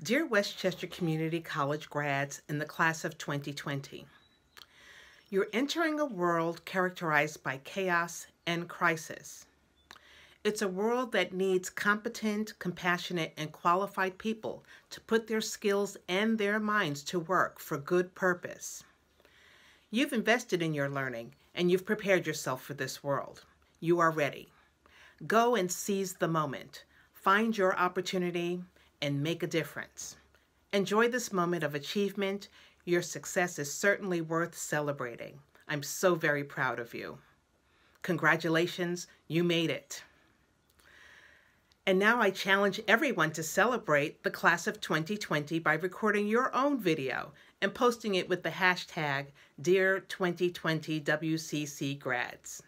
Dear Westchester Community College grads in the class of 2020, you're entering a world characterized by chaos and crisis. It's a world that needs competent, compassionate, and qualified people to put their skills and their minds to work for good purpose. You've invested in your learning and you've prepared yourself for this world. You are ready. Go and seize the moment. Find your opportunity and make a difference. Enjoy this moment of achievement. Your success is certainly worth celebrating. I'm so very proud of you. Congratulations, you made it. And now I challenge everyone to celebrate the class of 2020 by recording your own video and posting it with the hashtag Dear 2020 WCC Grads.